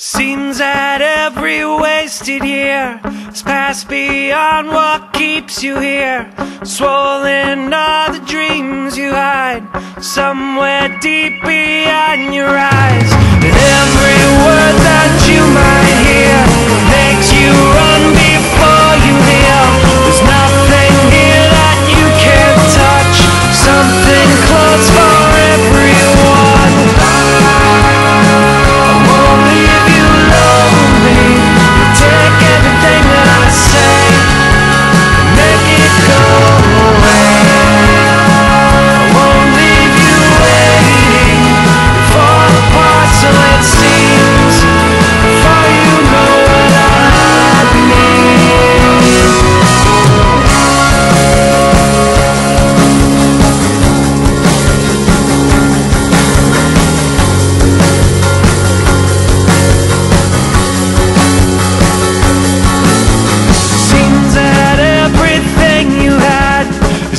Seems that every wasted year has passed beyond what keeps you here. Swollen are the dreams you hide somewhere deep behind your eyes. And every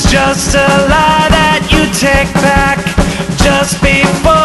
just a lie that you take back just before